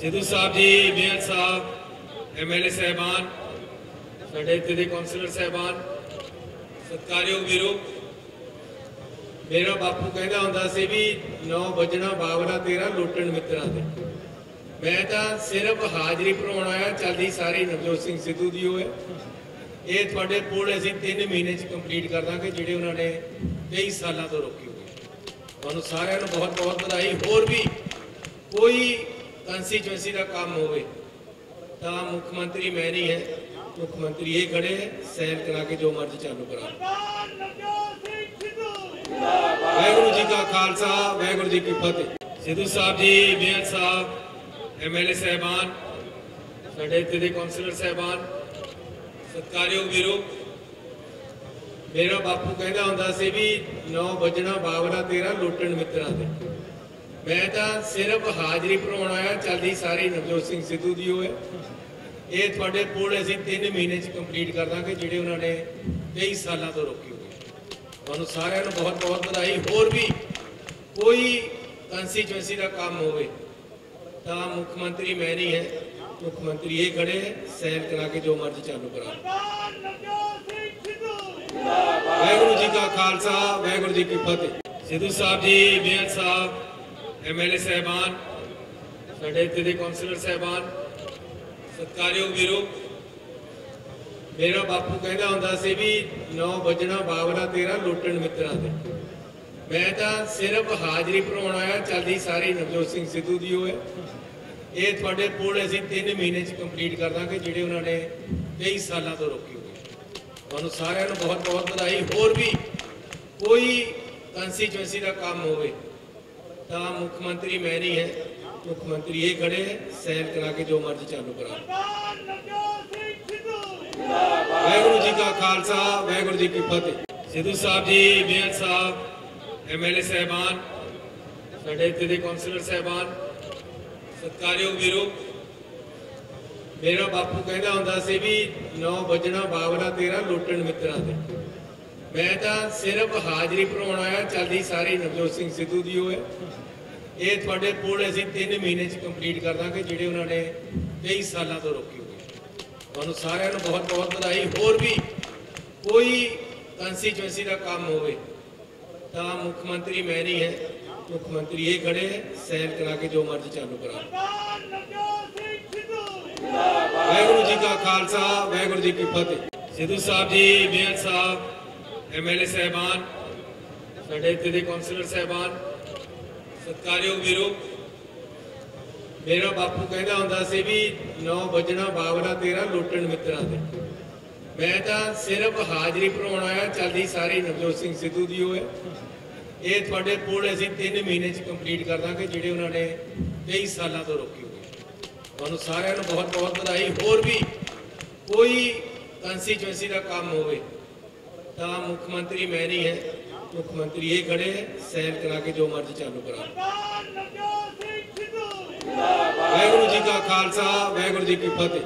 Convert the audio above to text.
Sidhu Sahib ji, mayor ਸਾਹਿਬ MLA ਸਹਿਬਾਨ, ਸਾਡੇ ਇੱਥੇ ਦੇ ਕਾਉਂਸਲਰ ਸਹਿਬਾਨ, ਸਤਿਕਾਰਯੋਗ ਵੀਰੋ, ਮੇਰਾ ਬਾਪੂ ਕਹਿੰਦਾ ਹੁੰਦਾ ਸੀ ਵੀ 9 ਵਜਣਾ ਬਾਵਲਾ ਤੇਰਾ ਲੁੱਟਣ ਮਿੱਤਰਾਂ ਦੇ। ਮੈਂ ਤਾਂ ਸਿਰਫ ਹਾਜ਼ਰੀ ਭਰਾਉਣ ਆਇਆ, ਚੱਲਦੀ ਸਾਰੀ ਨਵਜੋਤ ਸਿੰਘ ਸਿੱਧੂ ਦੀ ਹੋਏ ਇਹ ਤੁਹਾਡੇ ਕੋਲ ਅਸੀਂ 3 ਮਹੀਨੇ ਚ ਕੰਪਲੀਟ ਕਰ ਦਾਂਗੇ, ਜਿਹੜੇ ਉਹਨਾਂ ਨੇ 23 ਸਾਲਾਂ ਤੋਂ ਰੋਕੀ ਹੋਈ ਤੁਹਾਨੂੰ ਸਾਰਿਆਂ ਨੂੰ ਬਹੁਤ ਬਹੁਤ ਵਧਾਈ। ਹੋਰ ਵੀ ਕੋਈ ਕੰਸਟੀਚੁਐਂਸੀ ਦਾ ਕੰਮ ਹੋਵੇ, ਤਾਂ ਮੁੱਖ ਮੰਤਰੀ ਮੈਂ ਨਹੀਂ ਹੈ ਮੁੱਖ ਮੰਤਰੀ ਇਹ ਖੜੇ ਹੈ ਸੈਨ ਕਰਾ ਕੇ ਜੋ ਮਰਜ਼ੀ ਚਾਲੂ ਕਰਾ ਵਾਹਿਗੁਰੂ ਜੀ ਕਾ ਖਾਲਸਾ, ਵਾਹਿਗੁਰੂ ਜੀ ਕੀ ਫਤਿਹ। ਸਿੱਧੂ ਸਾਹਿਬ ਜੀ ਮੇਅਰ ਸਾਹਿਬ ਐਮਐਲਏ ਸਹਿਬਾਨ, ਸਾਡੇ ਇੱਥੇ ਦੇ ਕਾਉਂਸਲਰ ਸਹਿਬਾਨ, ਸਤਿਕਾਰਯੋਗ ਵੀਰੋ, ਮੇਰਾ ਬਾਪੂ ਕਹਿੰਦਾ ਹੁੰਦਾ ਸੀ ਵੀ 9 ਵਜਣਾ ਬਾਵਲਾ ਤੇਰਾ ਲੁੱਟਣ ਮਿੱਤਰਾਂ ਦੇ। ਮੈਂ ਤਾਂ ਸਿਰਫ ਹਾਜ਼ਰੀ ਭਰਾਉਣ ਆਇਆ, ਚੱਲਦੀ ਸਾਰੀ ਨਵਜੋਤ ਸਿੰਘ ਸਿੱਧੂ ਦੀ ਹੋਏ ਇਹ ਤੁਹਾਡੇ ਕੋਲ ਅਸੀਂ 3 ਮਹੀਨੇ ਚ ਕੰਪਲੀਟ ਕਰ ਦਾਂਗੇ, ਜਿਹੜੇ ਉਹਨਾਂ ਨੇ 23 ਸਾਲਾਂ ਤੋਂ ਰੋਕੀ ਹੋਈ ਤੁਹਾਨੂੰ ਸਾਰਿਆਂ ਨੂੰ ਬਹੁਤ ਬਹੁਤ ਵਧਾਈ। ਹੋਰ ਵੀ ਕੋਈ ਕੰਸਟੀਚੁਐਂਸੀ ਦਾ ਕੰਮ ਹੋਵੇ, ਤਾਂ ਮੁੱਖ ਮੰਤਰੀ ਮੈਂ ਨਹੀਂ ਹੈ। ਮੁੱਖ ਮੰਤਰੀ ਇਹ ਖੜੇ ਹੈ ਸੈਨ ਕਰਾ ਕੇ ਜੋ ਮਰਜ਼ੀ ਚਾਲੂ ਕਰਾ ਵਾਹਿਗੁਰੂ ਜੀ ਕਾ ਖਾਲਸਾ, ਵਾਹਿਗੁਰੂ ਜੀ ਕੀ ਫਤਿਹ। ਸਿੱਧੂ ਸਾਹਿਬ ਜੀ ਮੇਅਰ ਸਾਹਿਬ ਐਮਐਲਏ ਸਹਿਬਾਨ, ਸਾਡੇ ਇੱਥੇ ਦੇ ਕਾਉਂਸਲਰ ਸਹਿਬਾਨ, ਸਤਿਕਾਰਯੋਗ ਵੀਰੋ। ਮੇਰਾ ਬਾਪੂ ਕਹਿੰਦਾ ਹੁੰਦਾ ਸੀ ਵੀ 9 ਵਜਣਾ ਬਾਵਲਾ ਤੇਰਾ ਲੁੱਟਣ ਮਿੱਤਰਾਂ ਦੇ। ਮੈਂ ਤਾਂ ਸਿਰਫ ਹਾਜ਼ਰੀ ਭਰਾਉਣ ਆਇਆ, ਚੱਲਦੀ ਸਾਰੀ ਨਵਜੋਤ ਸਿੰਘ ਸਿੱਧੂ ਦੀ ਹੋਏ ਇਹ ਤੁਹਾਡੇ ਕੋਲ ਅਸੀਂ 3 ਮਹੀਨੇ ਚ ਕੰਪਲੀਟ ਕਰ ਦਾਂਗੇ, ਜਿਹੜੇ ਉਹਨਾਂ ਨੇ 23 ਸਾਲਾਂ ਤੋਂ ਰੋਕੀ ਹੋਈ ਤੁਹਾਨੂੰ ਸਾਰਿਆਂ ਨੂੰ ਬਹੁਤ ਬਹੁਤ ਵਧਾਈ। ਹੋਰ ਵੀ ਕੋਈ ਕੰਸਟੀਚੁਐਂਸੀ ਦਾ ਕੰਮ ਹੋਵੇ ਤਾਂ ਮੁੱਖ ਮੰਤਰੀ ਮੈਂ ਨਹੀਂ ਹੈ। ਮੁੱਖ ਮੰਤਰੀ ਇਹ ਖੜੇ ਹੈ, ਸੈਨ ਕਰਾ ਕੇ ਜੋ ਮਰਜ਼ੀ ਚਾਲੂ ਕਰਾ ਵਾਹਿਗੁਰੂ ਜੀ ਕਾ ਖਾਲਸਾ, ਵਾਹਿਗੁਰੂ ਜੀ ਕੀ ਫਤਿਹ। ਸਿੱਧੂ ਸਾਹਿਬ ਜੀ ਮੇਅਰ ਸਾਹਿਬ ਐਮਐਲਏ ਸਹਿਬਾਨ, ਸਾਡੇ ਇੱਥੇ ਦੇ ਕਾਉਂਸਲਰ ਸਹਿਬਾਨ, ਸਤਿਕਾਰਯੋਗ ਵੀਰੋ। ਮੇਰਾ ਬਾਪੂ ਕਹਿੰਦਾ ਹੁੰਦਾ ਸੀ ਵੀ 9 ਵਜਣਾ ਬਾਵਲਾ ਤੇਰਾ ਲੁੱਟਣ ਮਿੱਤਰਾਂ ਦੇ। ਮੈਂ ਤਾਂ ਸਿਰਫ ਹਾਜ਼ਰੀ ਭਰਾਉਣ ਆਇਆ, ਚੱਲਦੀ ਸਾਰੀ ਨਵਜੋਤ ਸਿੰਘ ਸਿੱਧੂ ਦੀ ਹੋਏ ਇਹ ਤੁਹਾਡੇ ਕੋਲ ਅਸੀਂ 3 ਮਹੀਨੇ ਚ ਕੰਪਲੀਟ ਕਰ ਦਾਂਗੇ, ਜਿਹੜੇ ਉਹਨਾਂ ਨੇ 23 ਸਾਲਾਂ ਤੋਂ ਰੋਕੀ ਹੋਈ ਤੁਹਾਨੂੰ ਸਾਰਿਆਂ ਨੂੰ ਬਹੁਤ ਬਹੁਤ ਵਧਾਈ। ਹੋਰ ਵੀ ਕੋਈ ਕੰਸਟੀਚੁਐਂਸੀ ਦਾ ਕੰਮ ਹੋਵੇ, ਤਾਂ ਮੁੱਖ ਮੰਤਰੀ ਮੈਂ ਨਹੀਂ ਹੈ। ਮੁੱਖ ਮੰਤਰੀ ਇਹ ਖੜੇ ਹੈ ਸੈਨ ਕਰਾ ਕੇ ਜੋ ਮਰਜ਼ੀ ਚਾਲੂ ਕਰਾ ਵਾਹਿਗੁਰੂ ਜੀ ਕਾ ਖਾਲਸਾ, ਵਾਹਿਗੁਰੂ ਜੀ ਕੀ ਫਤਿਹ। ਸਿੱਧੂ ਸਾਹਿਬ ਜੀ ਮੇਅਰ ਸਾਹਿਬ ਐਮਐਲਏ ਸਹਿਬਾਨ, ਸਾਡੇ ਇੱਥੇ ਦੇ ਕਾਉਂਸਲਰ ਸਹਿਬਾਨ, ਸਤਿਕਾਰਯੋਗ ਵੀਰੋ, ਮੇਰਾ ਬਾਪੂ ਕਹਿੰਦਾ ਹੁੰਦਾ ਸੀ ਵੀ 9 ਵਜਣਾ ਬਾਵਲਾ ਤੇਰਾ ਲੁੱਟਣ ਮਿੱਤਰਾਂ ਦੇ। ਮੈਂ ਤਾਂ ਸਿਰਫ ਹਾਜ਼ਰੀ ਭਰਾਉਣ ਆਇਆ, ਚੱਲਦੀ ਸਾਰੀ ਨਵਜੋਤ ਸਿੰਘ ਸਿੱਧੂ ਦੀ ਹੋਏ ਇਹ ਤੁਹਾਡੇ ਕੋਲ ਅਸੀਂ 3 ਮਹੀਨੇ ਚ ਕੰਪਲੀਟ ਕਰ ਦਾਂਗੇ, ਜਿਹੜੇ ਉਹਨਾਂ ਨੇ 23 ਸਾਲਾਂ ਤੋਂ ਰੋਕੀ ਹੋਈ ਤੁਹਾਨੂੰ ਸਾਰਿਆਂ ਨੂੰ ਬਹੁਤ ਬਹੁਤ ਵਧਾਈ। ਹੋਰ ਵੀ ਕੋਈ ਕੰਸਟੀਚੁਐਂਸੀ ਦਾ ਕੰਮ ਹੋਵੇ ਤਾਂ ਮੁੱਖ ਮੰਤਰੀ ਮੈਂ ਨਹੀਂ ਹੈ। ਮੁੱਖ ਮੰਤਰੀ ਇਹ ਖੜੇ ਹੈ ਸੈਨ ਕਰਾ ਕੇ ਜੋ ਮਰਜ਼ੀ ਚਾਲੂ ਕਰਾ ਵਾਹਿਗੁਰੂ ਜੀ ਕਾ ਖਾਲਸਾ ਵਾਹਿਗੁਰੂ ਜੀ ਕੀ ਫਤਿਹ।